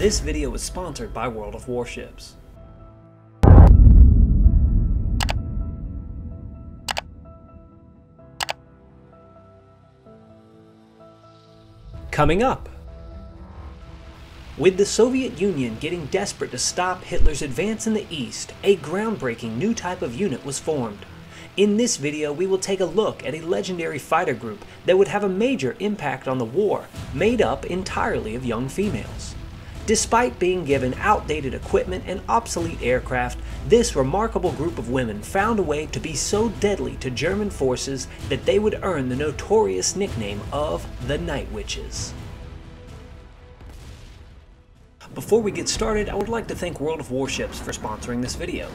This video is sponsored by World of Warships. Coming up, with the Soviet Union getting desperate to stop Hitler's advance in the East, a groundbreaking new type of unit was formed. In this video, we will take a look at a legendary fighter group that would have a major impact on the war, made up entirely of young females. Despite being given outdated equipment and obsolete aircraft, this remarkable group of women found a way to be so deadly to German forces that they would earn the notorious nickname of the Night Witches. Before we get started, I would like to thank World of Warships for sponsoring this video.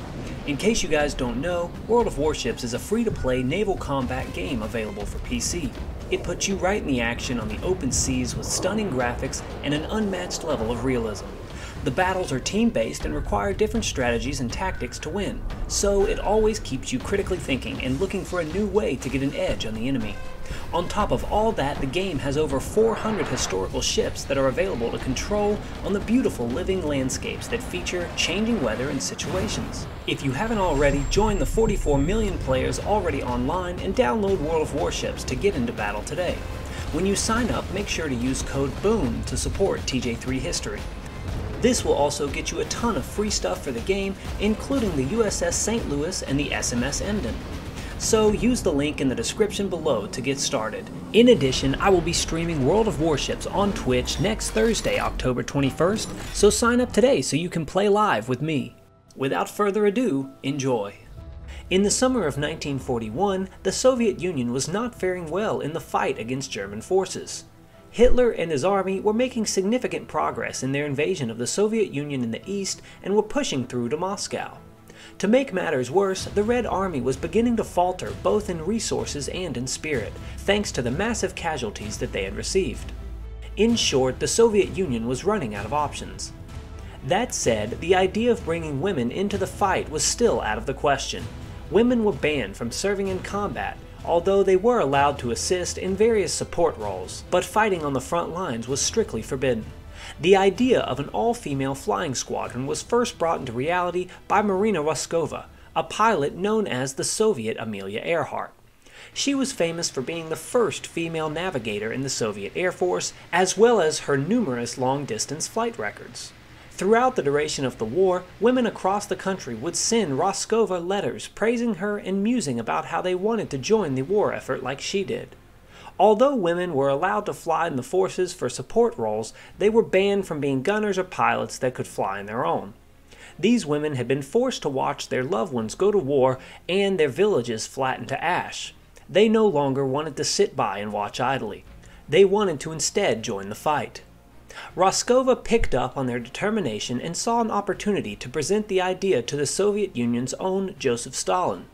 In case you guys don't know, World of Warships is a free-to-play naval combat game available for PC. It puts you right in the action on the open seas with stunning graphics and an unmatched level of realism. The battles are team-based and require different strategies and tactics to win, so it always keeps you critically thinking and looking for a new way to get an edge on the enemy. On top of all that, the game has over 400 historical ships that are available to control on the beautiful living landscapes that feature changing weather and situations. If you haven't already, join the 44 million players already online and download World of Warships to get into battle today. When you sign up, make sure to use code BOOM to support TJ3 History. This will also get you a ton of free stuff for the game, including the USS St. Louis and the SMS Emden. So use the link in the description below to get started. In addition, I will be streaming World of Warships on Twitch next Thursday, October 21st, so sign up today so you can play live with me. Without further ado, enjoy. In the summer of 1941, the Soviet Union was not faring well in the fight against German forces. Hitler and his army were making significant progress in their invasion of the Soviet Union in the east and were pushing through to Moscow. To make matters worse, the Red Army was beginning to falter both in resources and in spirit, thanks to the massive casualties that they had received. In short, the Soviet Union was running out of options. That said, the idea of bringing women into the fight was still out of the question. Women were banned from serving in combat, although they were allowed to assist in various support roles, but fighting on the front lines was strictly forbidden. The idea of an all-female flying squadron was first brought into reality by Marina Roskova, a pilot known as the Soviet Amelia Earhart. She was famous for being the first female navigator in the Soviet Air Force, as well as her numerous long-distance flight records. Throughout the duration of the war, women across the country would send Roskova letters praising her and musing about how they wanted to join the war effort like she did. Although women were allowed to fly in the forces for support roles, they were banned from being gunners or pilots that could fly on their own. These women had been forced to watch their loved ones go to war and their villages flatten to ash. They no longer wanted to sit by and watch idly. They wanted to instead join the fight. Roskova picked up on their determination and saw an opportunity to present the idea to the Soviet Union's own Joseph Stalin.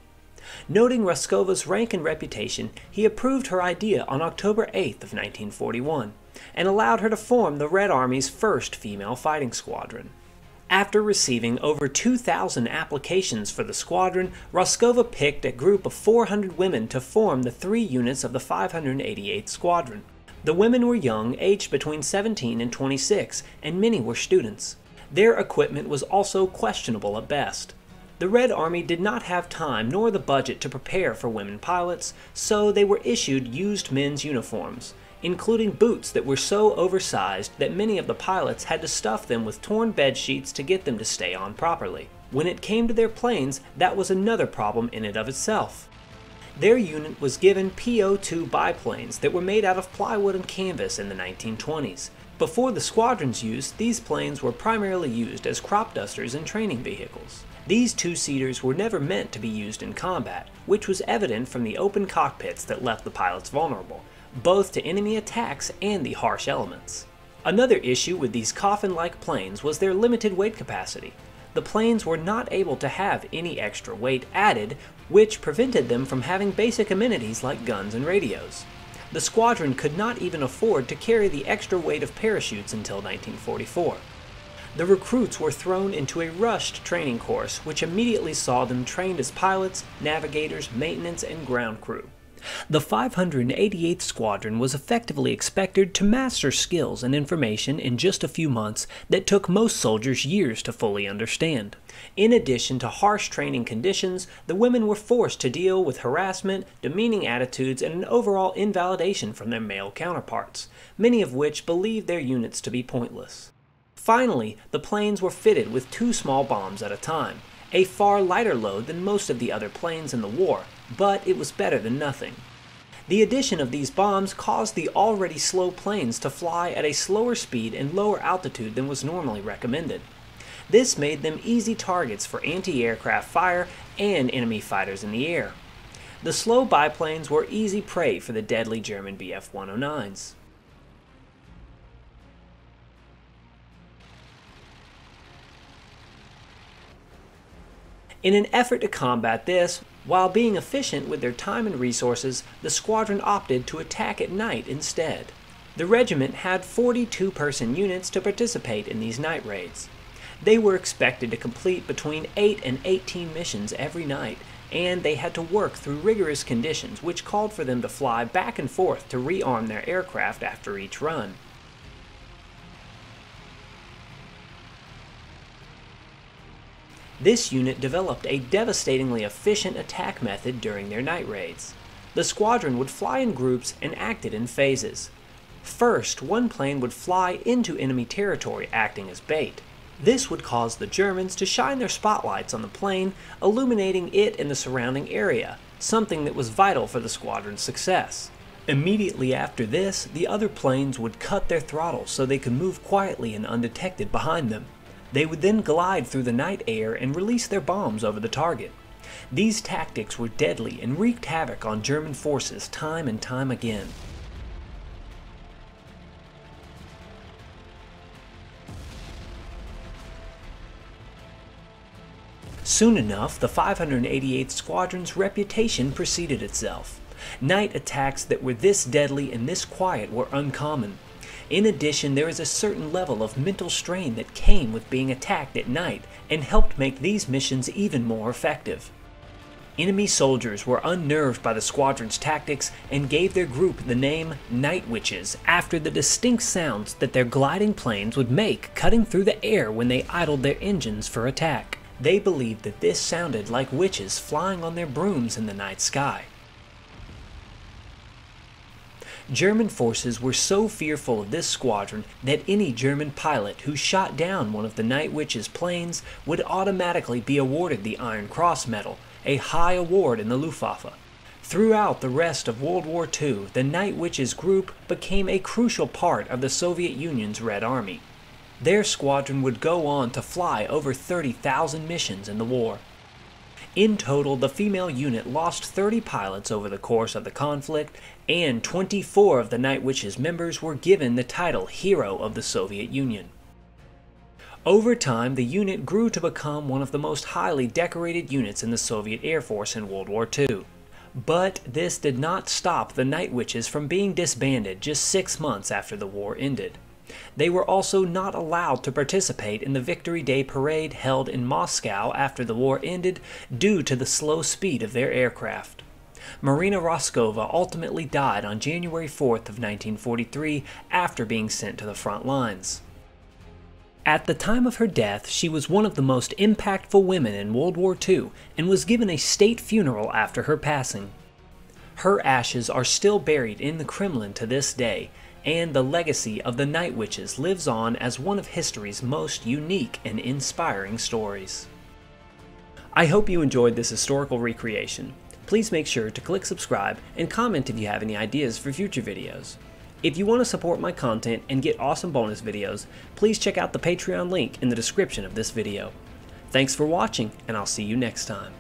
Noting Roskova's rank and reputation, he approved her idea on October 8th of 1941 and allowed her to form the Red Army's first female fighting squadron. After receiving over 2,000 applications for the squadron, Roskova picked a group of 400 women to form the three units of the 588th Squadron. The women were young, aged between 17 and 26, and many were students. Their equipment was also questionable at best. The Red Army did not have time nor the budget to prepare for women pilots, so they were issued used men's uniforms, including boots that were so oversized that many of the pilots had to stuff them with torn bed sheets to get them to stay on properly. When it came to their planes, that was another problem in and of itself. Their unit was given PO-2 biplanes that were made out of plywood and canvas in the 1920s. Before the squadron's use, these planes were primarily used as crop dusters and training vehicles. These two-seaters were never meant to be used in combat, which was evident from the open cockpits that left the pilots vulnerable, both to enemy attacks and the harsh elements. Another issue with these coffin-like planes was their limited weight capacity the planes were not able to have any extra weight added, which prevented them from having basic amenities like guns and radios. The squadron could not even afford to carry the extra weight of parachutes until 1944. The recruits were thrown into a rushed training course, which immediately saw them trained as pilots, navigators, maintenance, and ground crew. The 588th Squadron was effectively expected to master skills and information in just a few months that took most soldiers years to fully understand. In addition to harsh training conditions, the women were forced to deal with harassment, demeaning attitudes, and an overall invalidation from their male counterparts, many of which believed their units to be pointless. Finally, the planes were fitted with two small bombs at a time, a far lighter load than most of the other planes in the war, but it was better than nothing. The addition of these bombs caused the already slow planes to fly at a slower speed and lower altitude than was normally recommended. This made them easy targets for anti-aircraft fire and enemy fighters in the air. The slow biplanes were easy prey for the deadly German Bf-109s. In an effort to combat this, while being efficient with their time and resources, the squadron opted to attack at night instead. The regiment had 42 person units to participate in these night raids. They were expected to complete between 8 and 18 missions every night, and they had to work through rigorous conditions which called for them to fly back and forth to rearm their aircraft after each run. This unit developed a devastatingly efficient attack method during their night raids. The squadron would fly in groups and acted in phases. First, one plane would fly into enemy territory acting as bait. This would cause the Germans to shine their spotlights on the plane, illuminating it and the surrounding area, something that was vital for the squadron's success. Immediately after this, the other planes would cut their throttle so they could move quietly and undetected behind them. They would then glide through the night air and release their bombs over the target. These tactics were deadly and wreaked havoc on German forces time and time again. Soon enough, the 588th Squadron's reputation preceded itself. Night attacks that were this deadly and this quiet were uncommon. In addition, there is a certain level of mental strain that came with being attacked at night and helped make these missions even more effective. Enemy soldiers were unnerved by the squadron's tactics and gave their group the name Night Witches after the distinct sounds that their gliding planes would make cutting through the air when they idled their engines for attack. They believed that this sounded like witches flying on their brooms in the night sky. German forces were so fearful of this squadron that any German pilot who shot down one of the Night Witch's planes would automatically be awarded the Iron Cross Medal, a high award in the Luftwaffe. Throughout the rest of World War II, the Night Witches group became a crucial part of the Soviet Union's Red Army. Their squadron would go on to fly over 30,000 missions in the war. In total, the female unit lost 30 pilots over the course of the conflict, and 24 of the Night Witch's members were given the title Hero of the Soviet Union. Over time, the unit grew to become one of the most highly decorated units in the Soviet Air Force in World War II. But this did not stop the Night Witches from being disbanded just six months after the war ended. They were also not allowed to participate in the Victory Day parade held in Moscow after the war ended due to the slow speed of their aircraft. Marina Roskova ultimately died on January 4th of 1943 after being sent to the front lines. At the time of her death, she was one of the most impactful women in World War II and was given a state funeral after her passing. Her ashes are still buried in the Kremlin to this day, and the legacy of the Night Witches lives on as one of history's most unique and inspiring stories. I hope you enjoyed this historical recreation. Please make sure to click subscribe and comment if you have any ideas for future videos. If you want to support my content and get awesome bonus videos, please check out the Patreon link in the description of this video. Thanks for watching, and I'll see you next time.